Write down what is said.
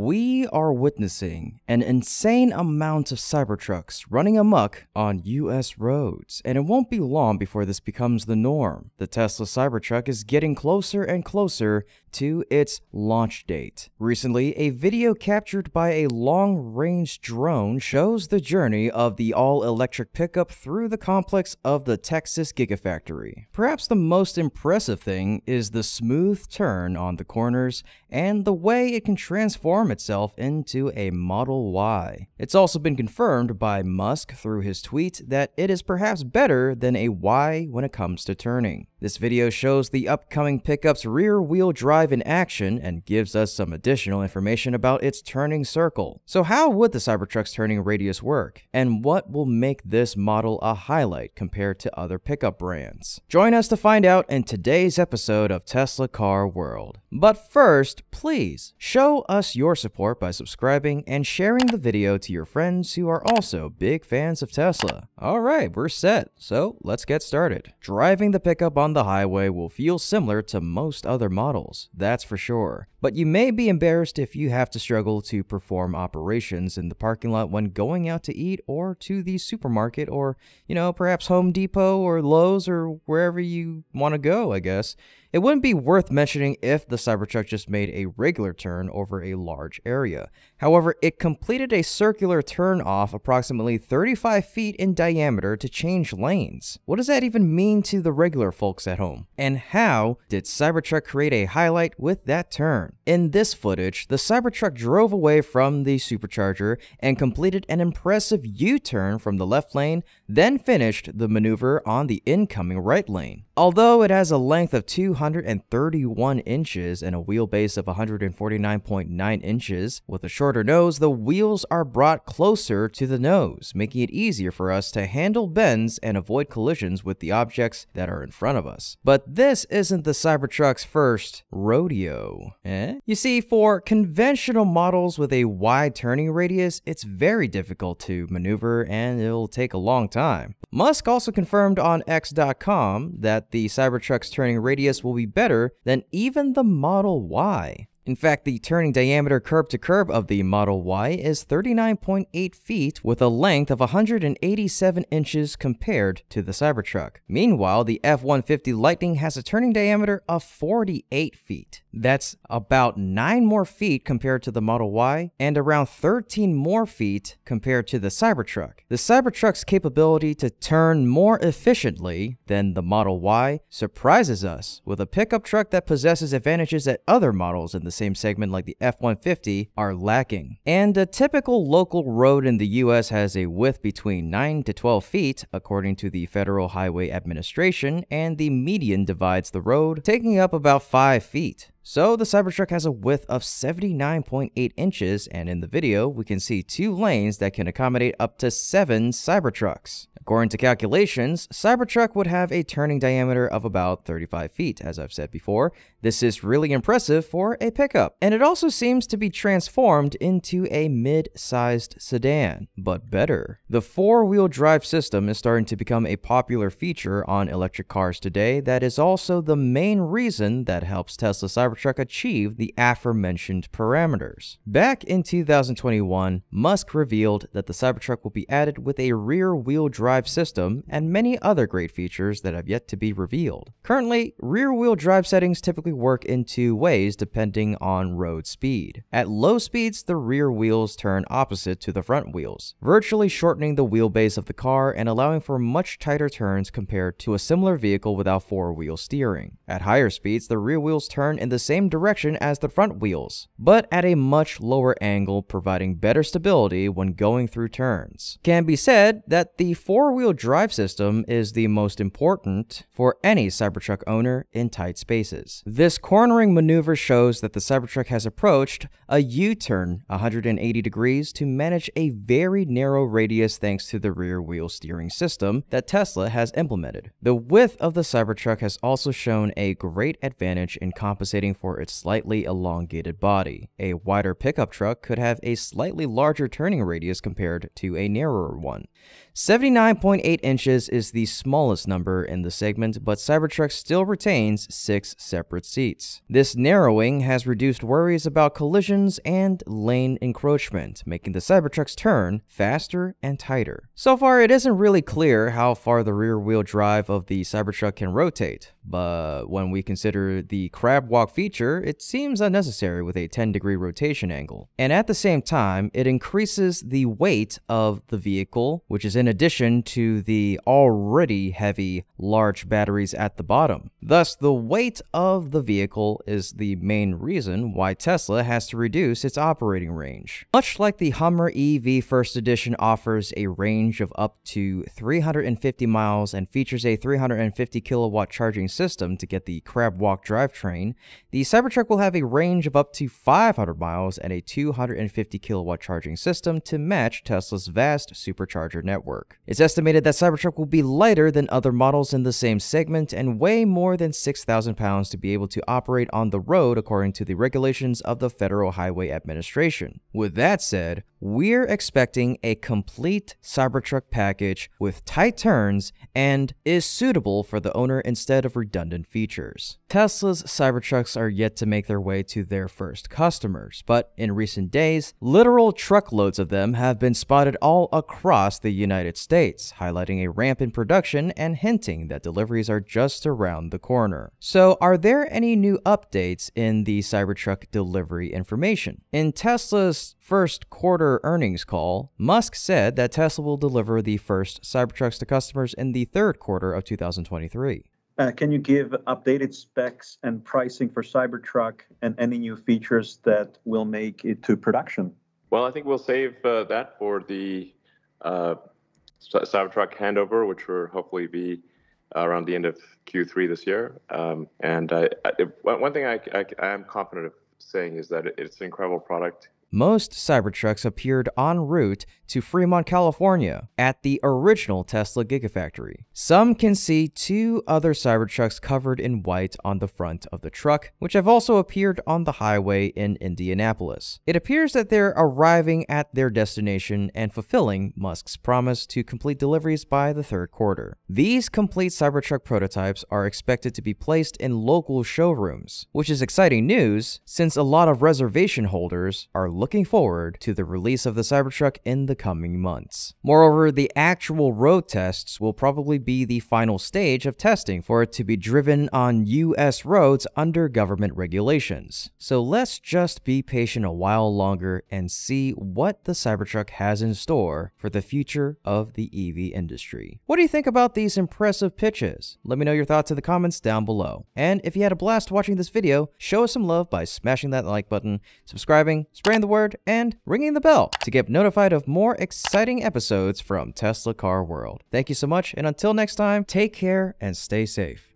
We are witnessing an insane amount of Cybertrucks running amok on US roads, and it won't be long before this becomes the norm. The Tesla Cybertruck is getting closer and closer to its launch date. Recently, a video captured by a long range drone shows the journey of the all electric pickup through the complex of the Texas Gigafactory. Perhaps the most impressive thing is the smooth turn on the corners and the way it can transform itself into a Model Y. It's also been confirmed by Musk through his tweet that it is perhaps better than a Y when it comes to turning. This video shows the upcoming pickup's rear wheel drive in action and gives us some additional information about its turning circle. So how would the Cybertruck's turning radius work? And what will make this model a highlight compared to other pickup brands? Join us to find out in today's episode of Tesla Car World. But first, please show us your support by subscribing and sharing the video to your friends who are also big fans of Tesla. Alright, we're set, so let's get started. Driving the pickup on the highway will feel similar to most other models, that's for sure. But you may be embarrassed if you have to struggle to perform operations in the parking lot when going out to eat or to the supermarket or, you know, perhaps Home Depot or Lowe's or wherever you want to go, I guess. It wouldn't be worth mentioning if the Cybertruck just made a regular turn over a large area. However, it completed a circular turn off approximately 35 feet in diameter to change lanes. What does that even mean to the regular folks at home? And how did Cybertruck create a highlight with that turn? In this footage, the Cybertruck drove away from the supercharger and completed an impressive U-turn from the left lane, then finished the maneuver on the incoming right lane. Although it has a length of 231 inches and a wheelbase of 149.9 inches, with a shorter nose, the wheels are brought closer to the nose, making it easier for us to handle bends and avoid collisions with the objects that are in front of us. But this isn't the Cybertruck's first rodeo. Eh? You see, for conventional models with a wide turning radius, it's very difficult to maneuver and it'll take a long time. Musk also confirmed on X.com that the Cybertruck's turning radius will be better than even the Model Y. In fact, the turning diameter curb to curb of the Model Y is 39.8 feet with a length of 187 inches compared to the Cybertruck. Meanwhile, the F-150 Lightning has a turning diameter of 48 feet. That's about 9 more feet compared to the Model Y and around 13 more feet compared to the Cybertruck. The Cybertruck's capability to turn more efficiently than the Model Y surprises us with a pickup truck that possesses advantages that other models in the same segment like the F-150 are lacking. And a typical local road in the US has a width between 9 to 12 feet according to the Federal Highway Administration and the median divides the road taking up about 5 feet. So the Cybertruck has a width of 79.8 inches, and in the video, we can see two lanes that can accommodate up to seven Cybertrucks. According to calculations, Cybertruck would have a turning diameter of about 35 feet, as I've said before. This is really impressive for a pickup, and it also seems to be transformed into a mid-sized sedan, but better. The four-wheel drive system is starting to become a popular feature on electric cars today that is also the main reason that helps Tesla Cybertruck achieve the aforementioned parameters. Back in 2021, Musk revealed that the Cybertruck will be added with a rear-wheel drive system and many other great features that have yet to be revealed. Currently, rear-wheel drive settings typically work in two ways depending on road speed. At low speeds, the rear wheels turn opposite to the front wheels, virtually shortening the wheelbase of the car and allowing for much tighter turns compared to a similar vehicle without four-wheel steering. At higher speeds, the rear wheels turn in the same direction as the front wheels, but at a much lower angle providing better stability when going through turns. Can be said that the four-wheel drive system is the most important for any Cybertruck owner in tight spaces. This cornering maneuver shows that the Cybertruck has approached a U-turn 180 degrees to manage a very narrow radius thanks to the rear wheel steering system that Tesla has implemented. The width of the Cybertruck has also shown a great advantage in compensating for its slightly elongated body. A wider pickup truck could have a slightly larger turning radius compared to a narrower one. 79.8 inches is the smallest number in the segment, but Cybertruck still retains six separate seats. This narrowing has reduced worries about collisions and lane encroachment, making the Cybertruck's turn faster and tighter. So far, it isn't really clear how far the rear wheel drive of the Cybertruck can rotate, but when we consider the crab walk feature, it seems unnecessary with a 10 degree rotation angle. And at the same time, it increases the weight of the vehicle, which is in addition to the already heavy large batteries at the bottom. Thus, the weight of the vehicle is the main reason why Tesla has to reduce its operating range. Much like the Hummer EV First Edition offers a range of up to 350 miles and features a 350 kilowatt charging system to get the crab walk drivetrain, the Cybertruck will have a range of up to 500 miles and a 250 kilowatt charging system to match Tesla's vast supercharger network. It's estimated that Cybertruck will be lighter than other models in the same segment and weigh more than 6,000 pounds to be able to operate on the road according to the regulations of the Federal Highway Administration. With that said, we're expecting a complete Cybertruck package with tight turns and is suitable for the owner instead of redundant features. Tesla's Cybertrucks are yet to make their way to their first customers, but in recent days, literal truckloads of them have been spotted all across the United States, highlighting a ramp in production and hinting that deliveries are just around the corner. So, are there any new updates in the Cybertruck delivery information? In Tesla's first quarter earnings call, Musk said that Tesla will deliver the first Cybertrucks to customers in the third quarter of 2023. Uh, can you give updated specs and pricing for Cybertruck and any new features that will make it to production? Well, I think we'll save uh, that for the uh, Cybertruck handover, which will hopefully be around the end of Q3 this year. Um, and I, I, one thing I, I, I, am confident of saying is that it's an incredible product. Most Cybertrucks appeared en route to Fremont, California at the original Tesla Gigafactory. Some can see two other Cybertrucks covered in white on the front of the truck, which have also appeared on the highway in Indianapolis. It appears that they're arriving at their destination and fulfilling Musk's promise to complete deliveries by the third quarter. These complete Cybertruck prototypes are expected to be placed in local showrooms, which is exciting news since a lot of reservation holders are looking forward to the release of the Cybertruck in the coming months. Moreover, the actual road tests will probably be the final stage of testing for it to be driven on US roads under government regulations. So let's just be patient a while longer and see what the Cybertruck has in store for the future of the EV industry. What do you think about these impressive pitches? Let me know your thoughts in the comments down below. And if you had a blast watching this video, show us some love by smashing that like button, subscribing, spraying the word, and ringing the bell to get notified of more exciting episodes from Tesla Car World. Thank you so much, and until next time, take care and stay safe.